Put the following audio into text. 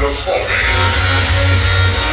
los jóvenes